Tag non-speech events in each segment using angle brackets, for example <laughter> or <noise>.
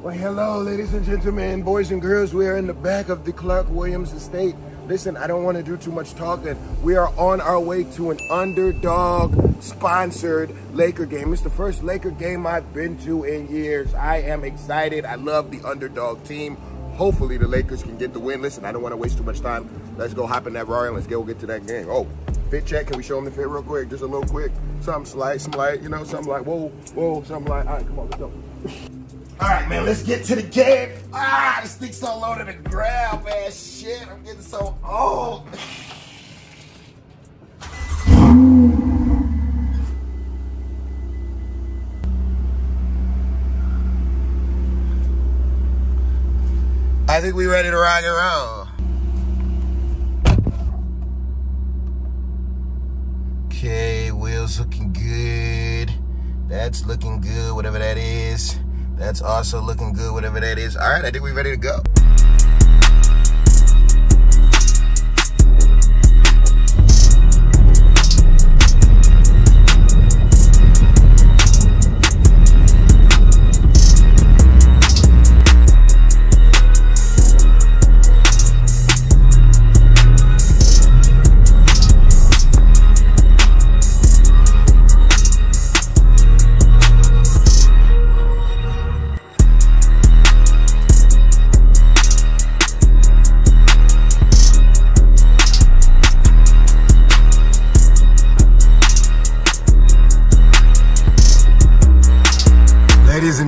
Well, hello, ladies and gentlemen, boys and girls. We are in the back of the Clark Williams estate. Listen, I don't want to do too much talking. We are on our way to an underdog sponsored Laker game. It's the first Laker game I've been to in years. I am excited. I love the underdog team. Hopefully the Lakers can get the win. Listen, I don't want to waste too much time. Let's go hop in that Rari and let's go get to that game. Oh, fit check. Can we show them the fit real quick? Just a little quick. Something slight, some light, you know, something like, whoa, whoa, something like, all right, come on, let's go. All right, man, let's get to the game. Ah, this thing's so low to the ground, man. Shit, I'm getting so old. I think we ready to rock and roll. Okay, wheels looking good. That's looking good, whatever that is. That's also looking good, whatever that is. All right, I think we're ready to go.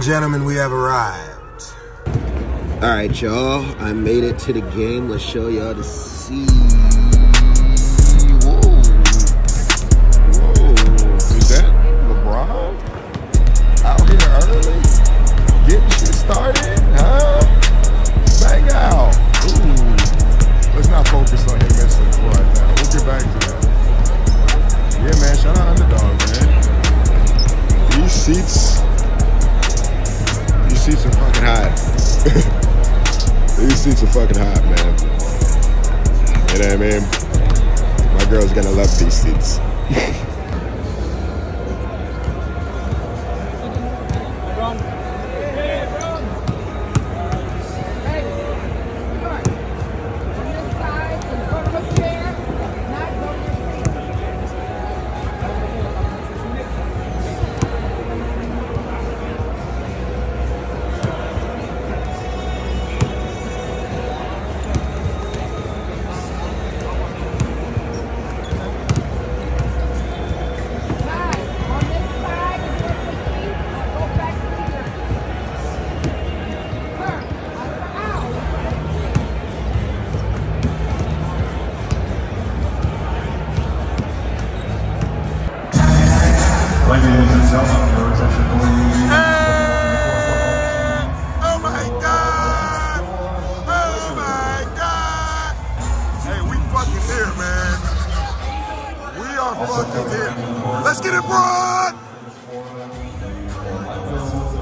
And gentlemen, we have arrived. All right, y'all. I made it to the game. Let's show y'all the sea. Whoa. Whoa. Is that LeBron? Out here early? Started? Huh? Bang out. Ooh. Let's not focus on him right now. We'll get back to that. Yeah, man. Shout out underdog, man. These seats fucking hot. <laughs> These seats are fucking hot, man. You know what I mean? My girl's gonna love these seats. <laughs>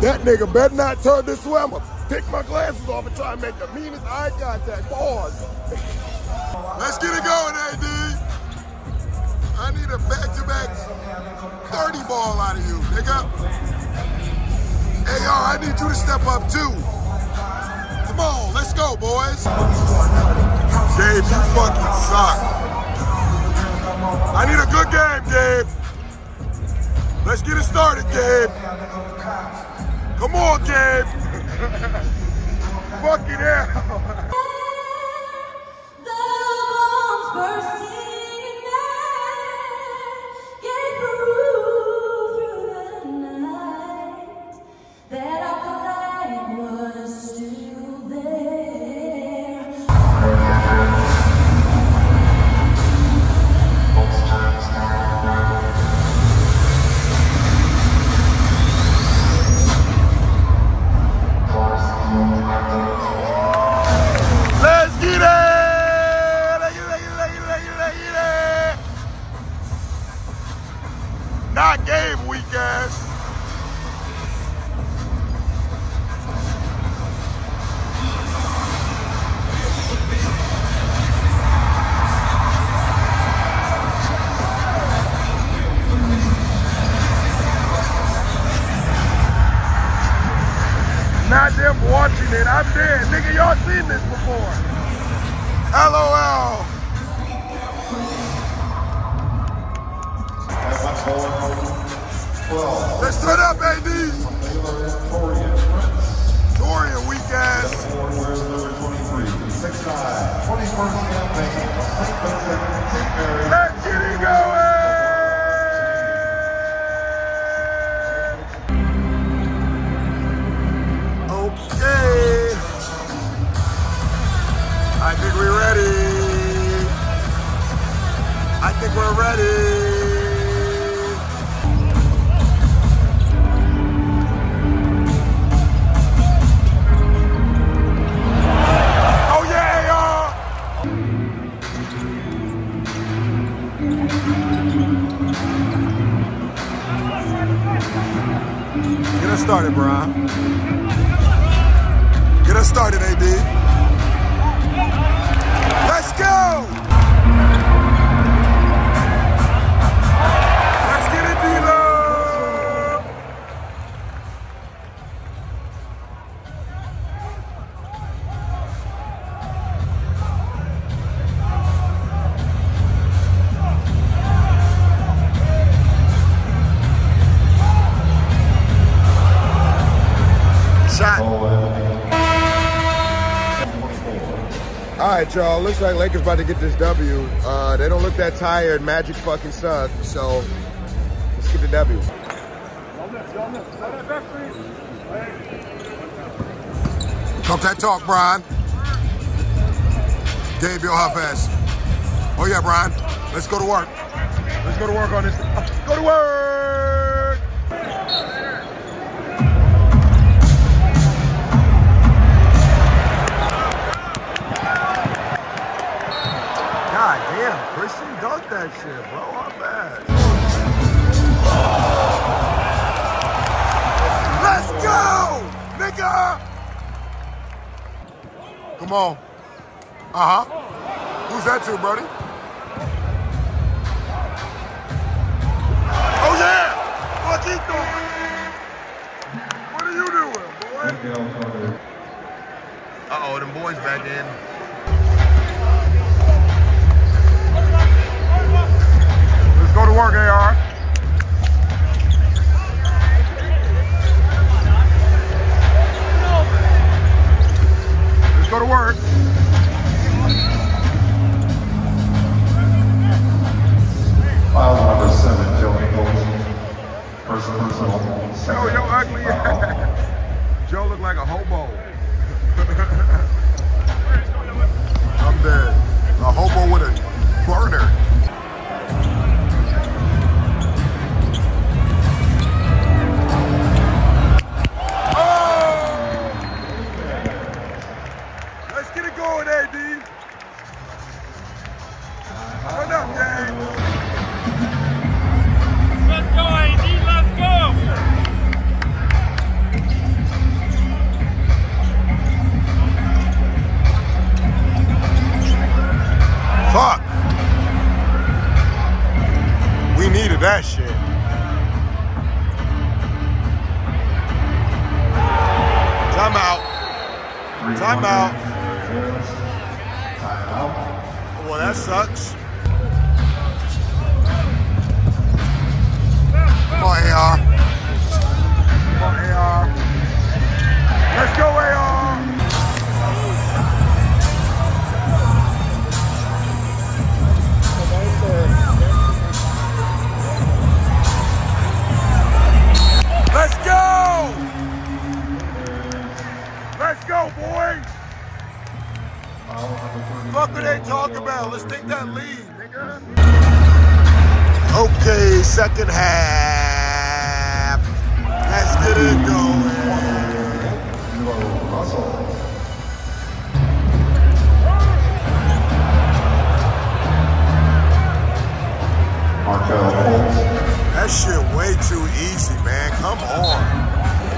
That nigga better not turn this swimmer. Take my glasses off and try and make the meanest eye contact. Pause. Let's get it going, AD. I need a back-to-back 30 ball out of you, nigga. Hey, y'all, I need you to step up too. Come on, let's go, boys. Gabe, you fucking suck. I need a good game, Gabe. Let's get it started, Gabe. Come on, Gabe. <laughs> fucking hell. Right, y'all. Looks like Lakers about to get this W. Uh, they don't look that tired. Magic fucking suck. So let's get the W. Talk that talk, Brian. Gabe, your hot ass. Oh yeah, Brian. Let's go to work. Let's go to work on this. Go to work. That shit, bro. How bad? Let's go, nigga! Come on. Uh-huh. Who's that to, buddy? Oh, yeah! What you doing? What are you doing, boy? Uh-oh, them boys back in. Joe look like a hobo. <laughs> I'm dead. A hobo with a burner.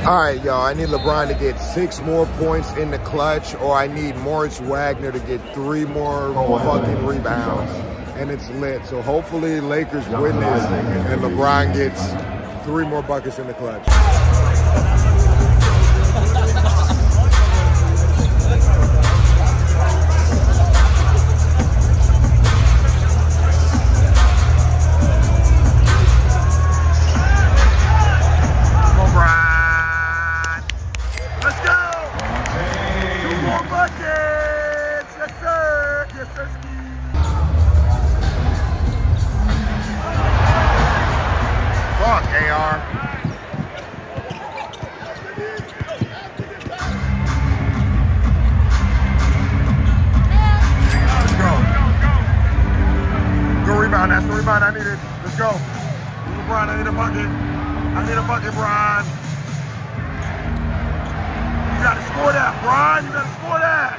All right, y'all. I need LeBron to get six more points in the clutch, or I need Moritz Wagner to get three more fucking rebounds. And it's lit. So hopefully Lakers win this, and LeBron gets three more buckets in the clutch. Buckets! Yes, sir! Yes, sir, Fuck, AR. Let's go. Go rebound. That's the rebound I needed. Let's go. LeBron, I need a bucket. I need a bucket, Brian score that, Brian. You gotta score that.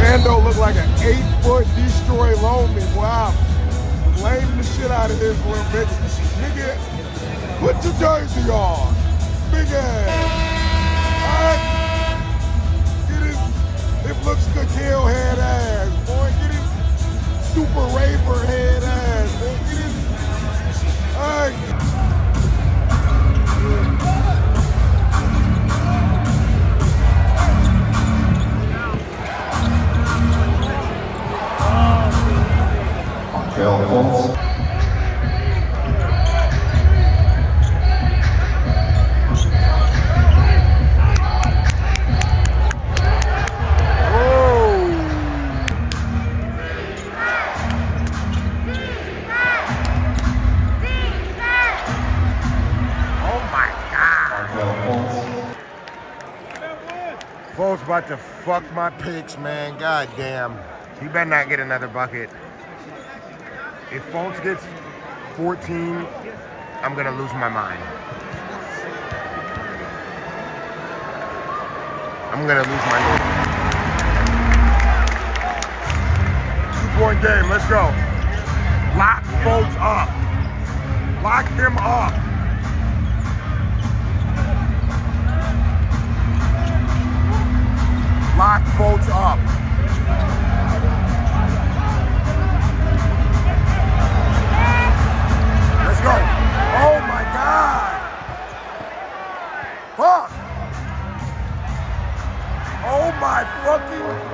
Mando looked like an eight-foot destroy lonely. Wow. Blame the shit out of this little bit. Nigga, put your jersey on. Big ass. Alright. Get his, it looks good kill head ass. Boy, get his super raver head ass. Boy, get his, alright. Oh my God. Fultz about to fuck my picks, man. God damn. He better not get another bucket. If Fultz gets 14, I'm gonna lose my mind. I'm gonna lose my mind. Two point game, let's go. Lock Fultz up. Lock him up. Lock Fultz up. Fuck. Oh my fucking.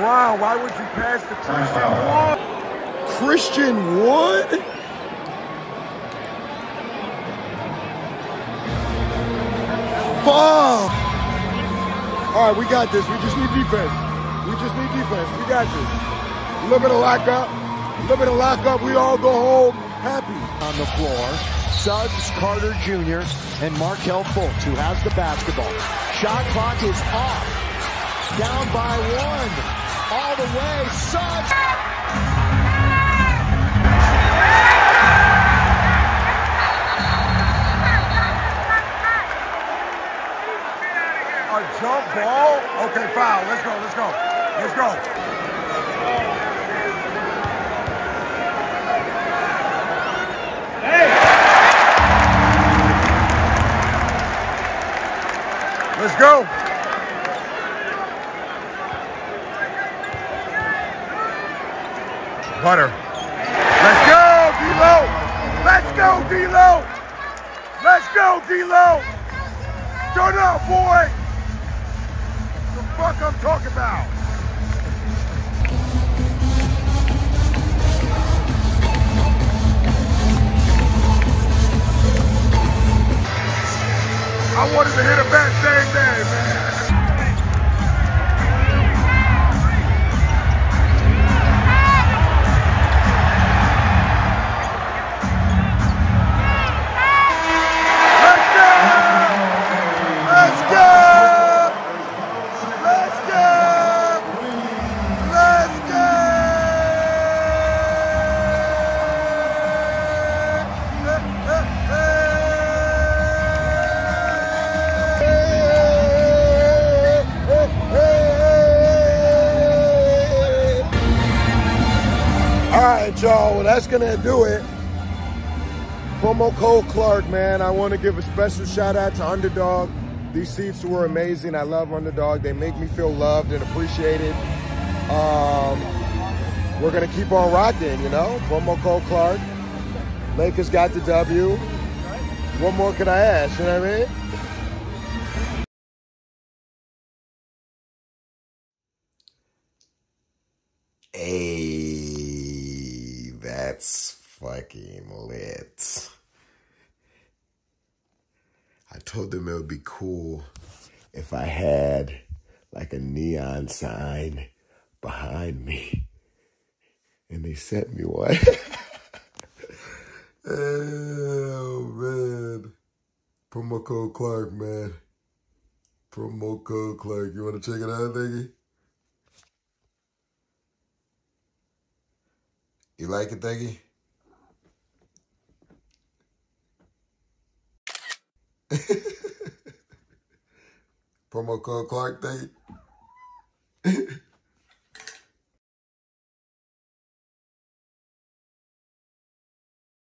LeBron, why would you pass to Christian Wood? Christian Wood? Fuck! All right, we got this. We just need defense. We just need defense. We got this. A little bit of lockup. A little bit of lockup. We all go home happy. on the floor. Suggs, Carter Jr., and Markelle Fultz, who has the basketball. Shot clock is off. Down by one. All the way. Out. A jump ball? Okay, foul. Let's go. Let's go. Let's go. Let's go. Butter. Let's go, D-Lo. Let's go, D-Lo. Let's go, D-Lo. Turn up, boy. The fuck I'm talking about. I wanted to hit a bat same day, man. Gonna do it. Promo Cole Clark, man. I want to give a special shout out to Underdog. These seats were amazing. I love Underdog. They make me feel loved and appreciated. Um, we're gonna keep on rocking, you know. Promo Cole Clark. Lakers got the W. What more can I ask? You know what I mean? That's fucking lit. I told them it would be cool if I had like a neon sign behind me. And they sent me one. <laughs> oh, man. Promo code Clark, man. Promo code Clark. You want to check it out, Thingy? You like it, Dougie? <laughs> Promo code Clark Dougie. <laughs>